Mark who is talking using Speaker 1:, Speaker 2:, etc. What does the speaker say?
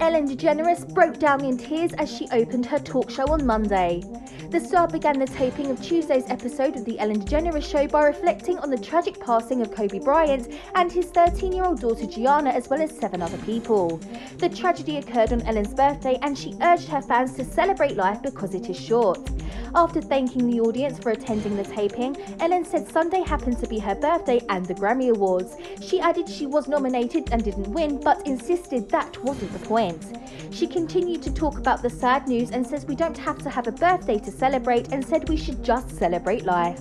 Speaker 1: Ellen DeGeneres broke down in tears as she opened her talk show on Monday. The star began the taping of Tuesday's episode of The Ellen DeGeneres Show by reflecting on the tragic passing of Kobe Bryant and his 13 year old daughter Gianna, as well as seven other people. The tragedy occurred on Ellen's birthday, and she urged her fans to celebrate life because it is short. After thanking the audience for attending the taping, Ellen said Sunday happened to be her birthday and the Grammy Awards. She added she was nominated and didn't win, but insisted that wasn't the point. She continued to talk about the sad news and says we don't have to have a birthday to celebrate and said we should just celebrate life.